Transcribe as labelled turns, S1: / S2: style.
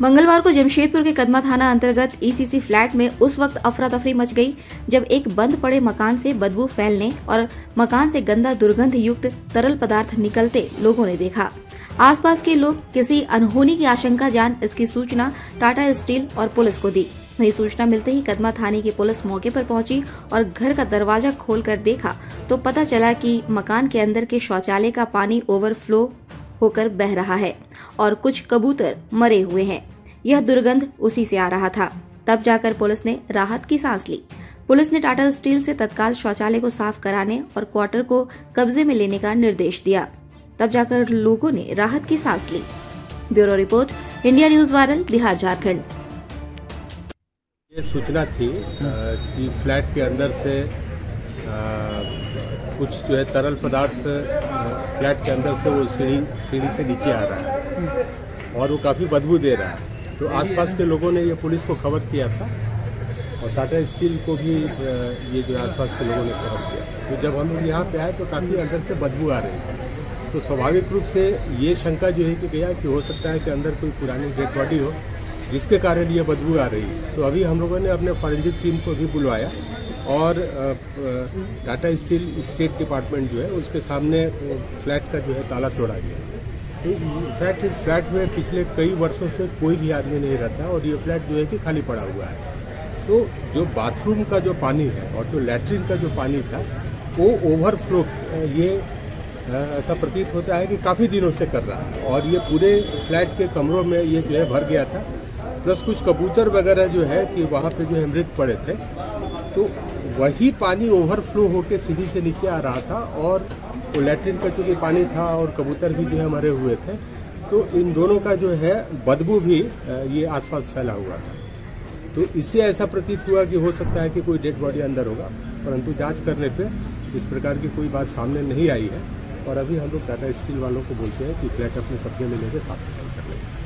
S1: मंगलवार को जमशेदपुर के कदमा थाना अंतर्गत ईसीसी फ्लैट में उस वक्त अफरा तफरी मच गई, जब एक बंद पड़े मकान से बदबू फैलने और मकान से गंदा दुर्गंध युक्त तरल पदार्थ निकलते लोगों ने देखा। आसपास के लोग किसी अनहोनी की आशंका जान इसकी सूचना टाटा स्टील और पुलिस को दी। वही सूचना मिलते ही कदमा थाने की पुलिस मौके पर पहुँची और घर का दरवाज़ा खोलकर देखा तो पता चला कि मकान के अंदर के शौचालय का पानी ओवरफ्लो होकर बह रहा है और कुछ कबूतर मरे हुए हैं। यह दुर्गंध उसी से आ रहा था। तब जाकर पुलिस ने राहत की सांस ली। पुलिस ने टाटा स्टील से तत्काल शौचालय को साफ़ कराने और क्वार्टर को कब्जे में लेने का निर्देश दिया। तब जाकर लोगों ने राहत की सांस ली। Bureau report India news viral Bihar Jharkhand.
S2: ये सूचना थी कि फ्लैट के अंदर से कुछ जो है तरल पदार्थ फ्लैट के अंदर से वो सीढ़ी सीढ़ी से नीचे आ रहा है। और वो काफ़ी बदबू दे रहा है। तो आसपास के लोगों ने ये पुलिस को खबर किया था और टाटा स्टील को भी ये जो है आसपास के लोगों ने खबर किया। तो जब हम लोग यहाँ पे आए तो काफ़ी अंदर से बदबू आ रही थी। तो स्वाभाविक रूप से ये शंका जो है कि गया कि हो सकता है कि अंदर कोई पुरानी डेड बॉडी हो, जिसके कारण ये बदबू आ रही है। तो अभी हम लोगों ने अपने फॉरेंसिक टीम को भी बुलवाया और टाटा स्टील स्टेट डिपार्टमेंट जो है उसके सामने फ्लैट का जो है ताला तोड़ा गया। इनफैक्ट इस फ्लैट में पिछले कई वर्षों से कोई भी आदमी नहीं रहता और ये फ्लैट जो है कि खाली पड़ा हुआ है। तो जो बाथरूम का जो पानी है और जो लैट्रिन का जो पानी था, वो ओवरफ्लो, ये ऐसा प्रतीत होता है कि काफ़ी दिनों से कर रहा है। और ये पूरे फ्लैट के कमरों में ये जो है भर गया था, प्लस कुछ कबूतर वगैरह जो है कि वहाँ पे जो है मृत पड़े थे। तो वही पानी ओवरफ्लो होके सीढ़ी से नीचे आ रहा था और वो लेटरिन का चूँकि पानी था और कबूतर भी जो है मरे हुए थे तो इन दोनों का जो है बदबू भी ये आसपास फैला हुआ था। तो इससे ऐसा प्रतीत हुआ कि हो सकता है कि कोई डेड बॉडी अंदर होगा, परंतु जाँच करने पे इस प्रकार की कोई बात सामने नहीं आई है और अभी हम लोग टाटा स्टील वालों को बोलते हैं कि फ्लैट अपने कब्जे में लेकर साफ़ सफ़ाई कर लेंगे